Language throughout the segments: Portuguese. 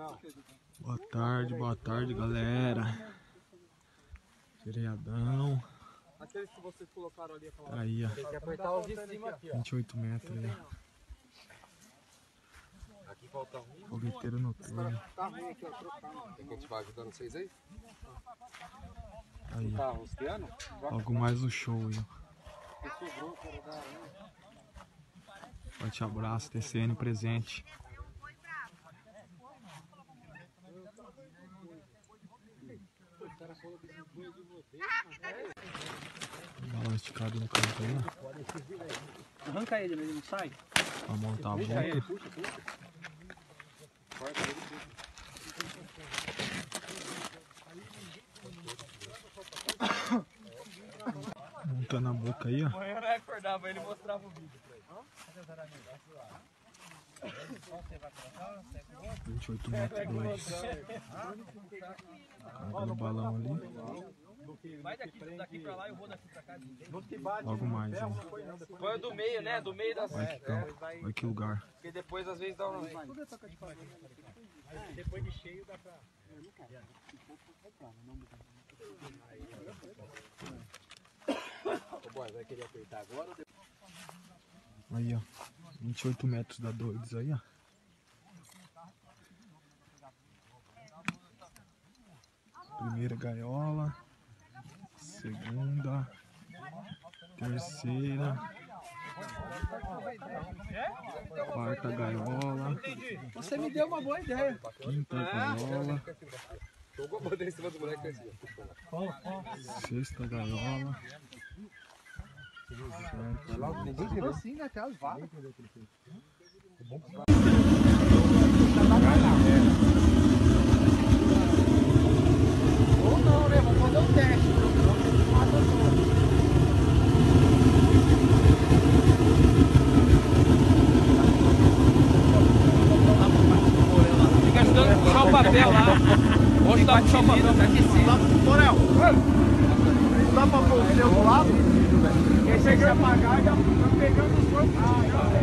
Boa tarde, boa tarde, galera. Feriadão. Aqueles que vocês colocaram ali aquela aí, ó. Tem que apertar os de cima aqui, ó. 28 metros aí, ó. Aqui falta um. Fogueteiro noturno. Tá ruim aqui, ó. Tem que vai ajudando vocês aí? Aí. Tá rosteando? Logo mais o show aí, ó. Esse sobrou, um. Abraço, TCN presente. Balão esticado no canto aí, ó. Arranca ele, mas ele não sai. Pra montar a ele, boca. puxa, puxa. Montando a boca aí, ó. Amanhã eu não acordava, ele mostrava o vídeo. 28 metros 2. Carregando o balão ali. Vai daqui, daqui pra lá, eu vou daqui pra cá. Logo mais, ó. Põe do meio, né? Do meio das... Olha que campo. Olha que lugar. Porque depois às vezes dá um... Depois de cheio dá pra... Ô, boy, vai querer apertar agora ou depois? Aí, ó. 28 metros da doidos aí, ó. Primeira gaiola. Segunda. Terceira. Quarta gaiola. Você me deu uma boa ideia. Quinta gaiola. Jogou a bandeira em cima do moleque ó. Sexta gaiola. Ninguém tirou assim na casa, vá. Ou não, né? Vamos fazer um teste. Puxar o papel lá. Dá pra puxar o papel, tá aquecido. Morel, dá pra pôr o seu do lado? Se você apagar, já tá pegando os corpos. Ah, Velho,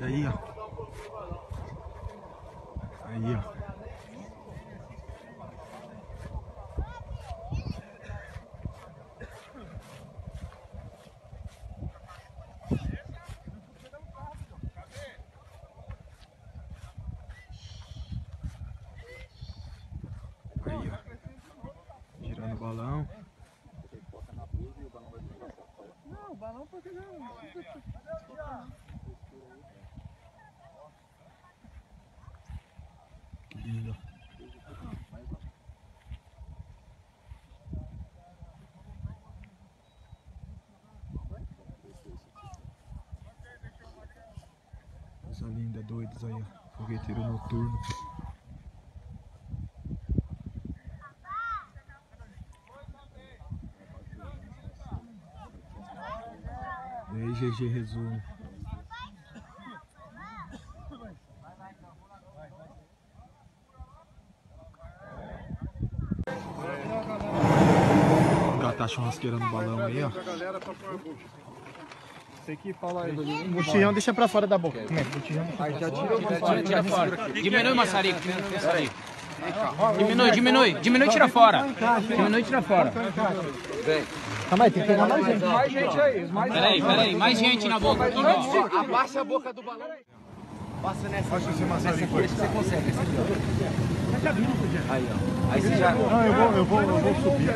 doido, aí ó. Aí ó. Aí, ó. Girando o balão. Não, o balão. Lindo. Coisa linda, doidos aí, ó. Fogueteiro noturno. E aí, GG resumo. A churrasqueira no balão aí, ó. Você que fala aí. O botijão deixa pra fora da boca. É? Deixa pra fora. Tira, tira fora. Diminui o maçarico. Diminui, diminui. Diminui e tira fora. Diminui e tira fora. Calma aí, tem que pegar mais gente. Mais gente aí. Mais Peraí, peraí. Mais gente na boca. Abaixa a boca do balão. Passa nessa. Passa esse maçarico aí. Você consegue, essa aqui, ó. Aí, ó. Aí você já. Não, eu vou, eu vou, eu vou subir.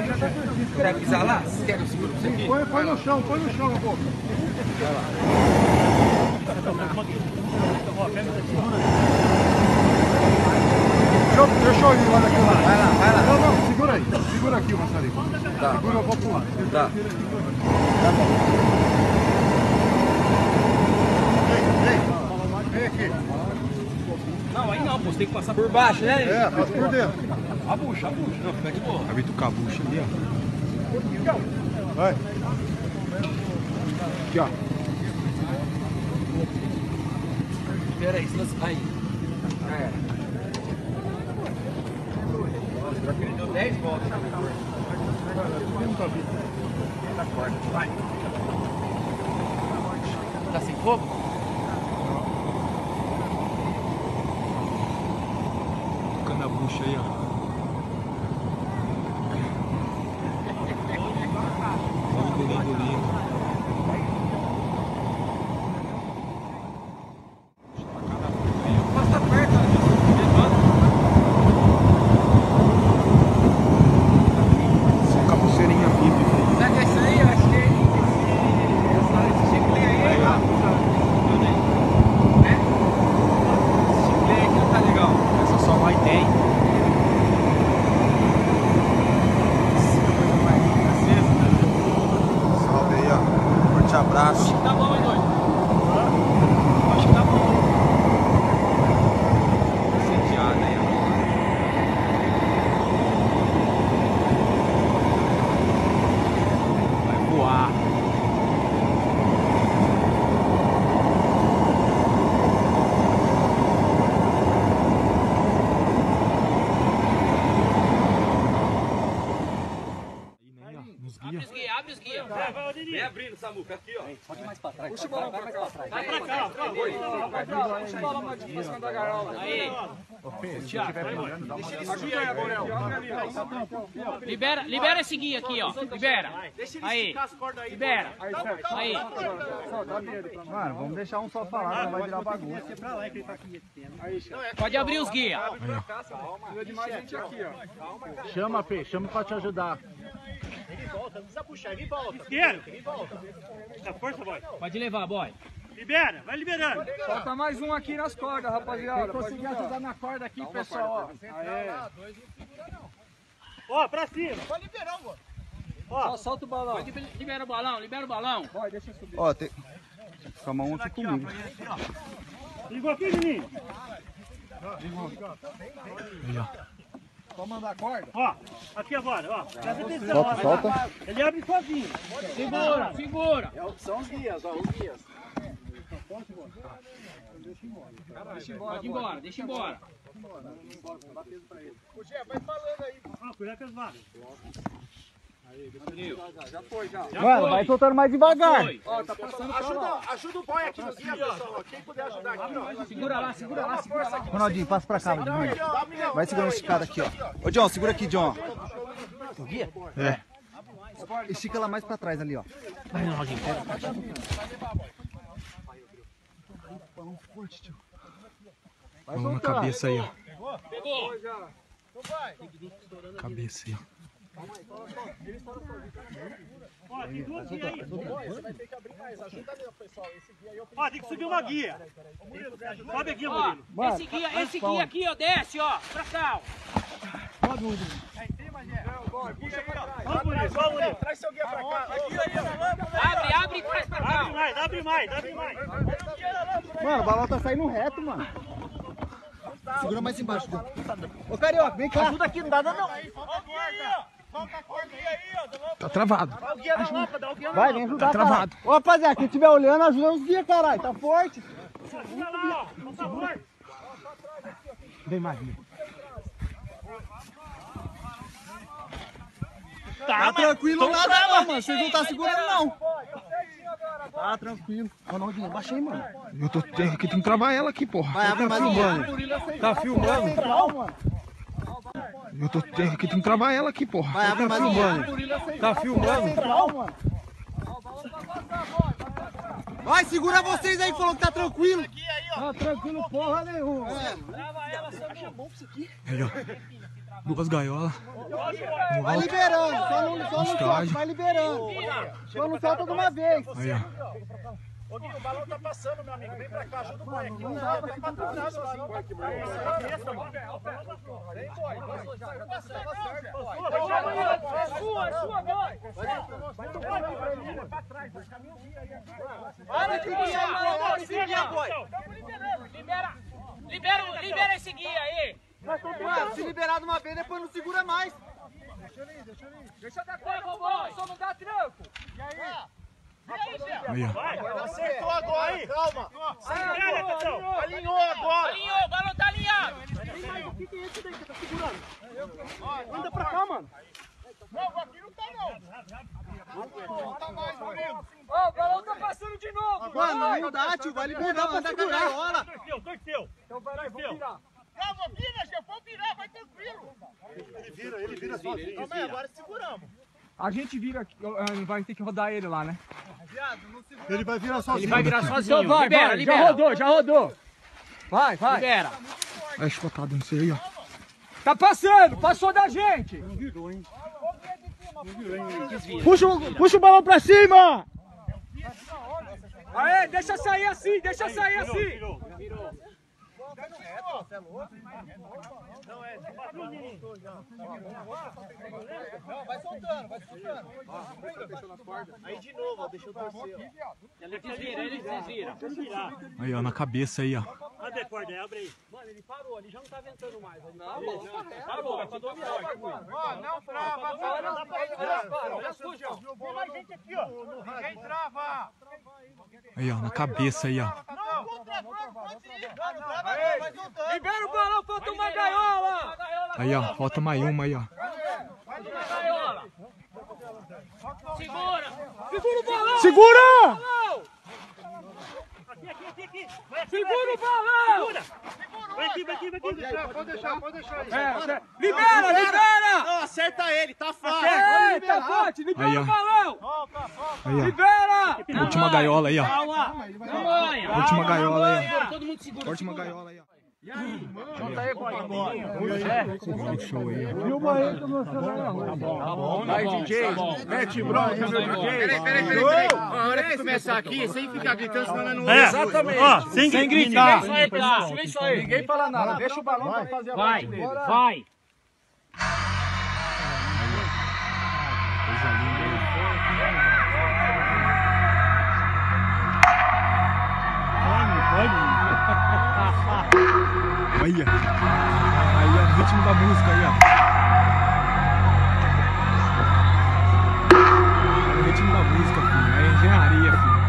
Quer pisar lá? Você quer que eu segure pra você aqui? Põe, põe no chão, põe no chão, eu vou. Deixa eu, deixa eu ir lá daquele lado. Vai lá, vai lá. Não, não, segura aí. Segura aqui o maçarico. Tá. Segura, eu vou pular. Tá. Vem, vem. Vem aqui. Não, aí não, pô. Você tem que passar por baixo, né? É, passa por dentro. Abuxa, abuxa. Não, fica de boa. Vai vir o cabucho ali, ó. Vai. Aqui, ó. Pera aí, senão você... Aí. Já era. Ele deu 10 voltas. Tá sem fogo? Tocando a bucha aí, ó. Lindo, lindo, lindo. Passa perto, Só cabuceirinha VIP, filho. Será que é isso aí? Eu acho que é esse chiclete aí, ó. Né? Esse chiclete aqui não tá legal. Essa só vai 10. Salve aí, ó. Forte abraço. Tá bom, hein, doido? Acho que tá bom. Incendiada aí, ó. Vai voar. Aí, né, ó, nos guia. Abre os guias, abre os guias. Vem abrindo, Samuca, aqui, ó. Puxa o balão pra cá. Vai pra cá, vai pra cá. Puxa o balão mais pra cima da gaiola. Aí. Libera, libera esse guia aqui, ó. Libera. Aí. Libera. Aí. Mano, vamos deixar um só falar, não vai virar bagunça. Pode abrir os guias. Chama, Pê, chama pra te ajudar. Pode levar, boy. Libera, vai liberando. Falta mais um aqui nas cordas, rapaziada. Quem conseguir ajudar na corda aqui, pessoal, ó. Aê. Ó, pra cima. Só solta o balão. Pode libera o balão, libera o balão. Vai, deixa eu subir. Ó, tem. Fica a mão aqui comigo. Ligou aqui, menino. Aí, ó. Pode mandar a corda? Ó, aqui agora, ó. Presta atenção. Solta, ó. solta. Ele abre sozinho. Segura, segura. São os guias, ó, os guias. Pode ir embora, deixa ir embora. Ó, cuidado com as vagas. Mano, vai soltando mais devagar. Foi. Ajuda, ajuda o boy aqui nos guias, pessoal. Quem puder ajudar aqui, ó. Segura lá, segura lá, segura lá. Ronaldinho, passa pra cá, Ronaldinho. Vai segurando esse cara aqui, ó. Ô, John, segura aqui, John. É. Estica lá mais pra trás ali, ó. Vamos na cabeça aí, ó. Pegou. Cabeça aí, ó. Ó, tem duas guias aí. Ó, tem que subir uma guia. Sobe a guia, Ó, Murilo. esse guia, esse guia aqui, ó, desce, ó, pra cá, ó. Vamos, Murilo, vamos, Murilo. Traz seu guia pra cá. Abre, abre e traz pra cá. Abre mais, abre mais, abre mais. Mano, o balão tá saindo reto, mano. Segura mais embaixo. Ô, Carioca, vem cá. Ajuda aqui, não dá não. Tá travado. Dá o guia na lâmpada, dá o guia na Vai, vem ajudar, Tá travado. Ô, rapaziada, quem estiver olhando, ajuda os guias, caralho. Tá forte. Segura lá, ó. Por favor. Vem mais, vem. Tá, tranquilo nada não, mano. Vocês não tá segurando, não. Tá tranquilo. Baixa aí, mano. Eu tô tenho que tem que travar ela aqui, porra. Vai, abre mais um banho. Tá filmando? Eu tô tenho que tem que travar ela aqui, porra. Vai, abre mais um banho. Tá filmando? Mano. Vai, segura vocês aí, falou que tá tranquilo. Tá tranquilo porra nenhuma. Aí, ó. Duas gaiolas. Vai liberando, só não, só não solta, vai liberando. Só não solta de uma vez. Aí, ó. Ô, Gui, o balão tá passando, meu amigo. Vem pra cá, ajuda o boy aqui. Não dá, tem pra trás sozinho. Vem, boy. Já tá certo. É sua, é sua, boy. Para de guiar, boy. Esse guia, boy. Libera, libera, libera esse guia aí. Mano, se liberar de uma vez, depois não segura mais. Deixa eu dar conta, boy. Só não dá tranco. Aí, ó. Vai. Acertou agora, calma. Olha, Catão. Alinhou agora. Alinhou, o balão tá alinhado. O que é isso daí que tá segurando? Anda pra cá, mano. Não, aqui não tá não. Não tá mais, Murilo. Ó, o balão tá passando de novo. Mano, não dá, tio. Vai liberando, anda com a gaiola. Torceu, torceu. Então vai lá, vamos virar. Calma, vira, eu for virar, vai tranquilo. Ele vira, ele vira sozinho. Calma aí, agora seguramos. A gente vira aqui, vai ter que rodar ele lá, né? Ele vai virar sozinho. Ele vai virar sozinho. Então vai, libera, vai, libera. já rodou, já rodou. Vai, vai. Libera. Vai chutado, não sei aí, ó. Tá passando, passou da gente. Puxa, o- puxa o balão pra cima. Aê, deixa sair assim, deixa sair assim. Virou. Vai soltando, vai soltando. Aí de novo, ó, deixa eu torcer. ó. Ele desvira, ele desvira. Vamos virar. Aí, ó, na cabeça aí, ó. Corda aí, abre aí. Mano, ele parou, ele já não tá ventando mais. Tá bom, vai pra dominar o bagulho. Ó, não trava agora. Olha suja. Tem mais gente aqui, ó. Ninguém trava. Aí, ó, na cabeça aí, ó. Não. Não, não trava não. Libera o balão, falta uma gaiola. Aí, ó, falta mais uma aí, ó. Segura. Segura o balão. Segura! Aqui, aqui, aqui, aqui. Segura o balão. Segura. Vai aqui, vai aqui, vai aqui. Pode deixar, pode deixar aí. É, libera, libera. Não, acerta ele, tá fácil. É, tá forte, libera Aí, o balão. Aí, ó. Libera. Última gaiola aí, ó. Última gaiola aí, ó. Todo mundo segura. Última gaiola aí, ó. Show aí. Filma aí, tô mostrando Vai, DJ. Mete bronca, meu DJ. Peraí, peraí, peraí. A hora que começar aqui, sem ficar gritando, senão nós não É, Exatamente. Ó, sem, Sem gritar. Silêncio aí. Ninguém fala nada. Deixa o balão pra fazer a Vai, parte dele. vai. Aí, ó. Aí, ó, no ritmo da música aí, ó. No ritmo da música, filho. É engenharia, filho.